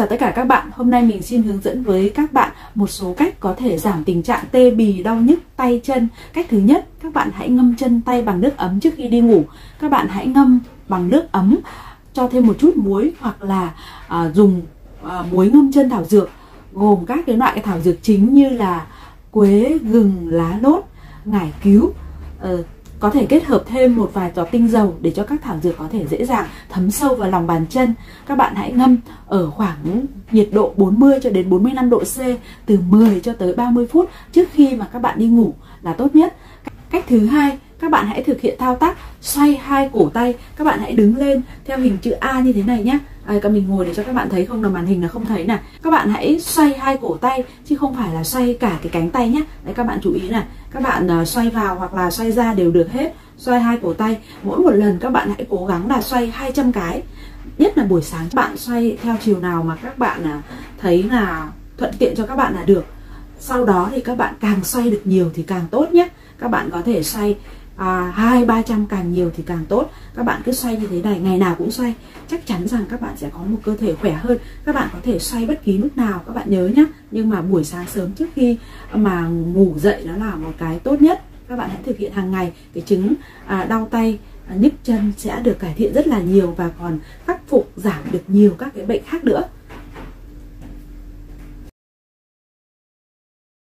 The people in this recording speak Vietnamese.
Chào tất cả các bạn, hôm nay mình xin hướng dẫn với các bạn một số cách có thể giảm tình trạng tê bì, đau nhức tay chân. Cách thứ nhất, các bạn hãy ngâm chân tay bằng nước ấm trước khi đi ngủ. Các bạn hãy ngâm bằng nước ấm, cho thêm một chút muối hoặc là à, dùng à, muối ngâm chân thảo dược gồm các cái loại thảo dược chính như là quế, gừng, lá lốt, ngải cứu, uh, có thể kết hợp thêm một vài giọt tinh dầu để cho các thảo dược có thể dễ dàng thấm sâu vào lòng bàn chân. Các bạn hãy ngâm ở khoảng nhiệt độ 40 cho đến 45 độ C từ 10 cho tới 30 phút trước khi mà các bạn đi ngủ là tốt nhất. Cách thứ hai, các bạn hãy thực hiện thao tác xoay hai cổ tay. Các bạn hãy đứng lên theo hình chữ A như thế này nhé. À, các mình ngồi để cho các bạn thấy không là màn hình là không thấy này. Các bạn hãy xoay hai cổ tay chứ không phải là xoay cả cái cánh tay nhé. Đấy các bạn chú ý này các bạn uh, xoay vào hoặc là xoay ra đều được hết xoay hai cổ tay mỗi một lần các bạn hãy cố gắng là xoay 200 cái nhất là buổi sáng bạn xoay theo chiều nào mà các bạn à, thấy là thuận tiện cho các bạn là được sau đó thì các bạn càng xoay được nhiều thì càng tốt nhé các bạn có thể xoay à, hai ba trăm càng nhiều thì càng tốt. Các bạn cứ xoay như thế này ngày nào cũng xoay. Chắc chắn rằng các bạn sẽ có một cơ thể khỏe hơn. Các bạn có thể xoay bất kỳ lúc nào các bạn nhớ nhé nhưng mà buổi sáng sớm trước khi mà ngủ dậy đó là một cái tốt nhất. Các bạn hãy thực hiện hàng ngày. Cái chứng à, đau tay à, nhức chân sẽ được cải thiện rất là nhiều và còn khắc phục giảm được nhiều các cái bệnh khác nữa.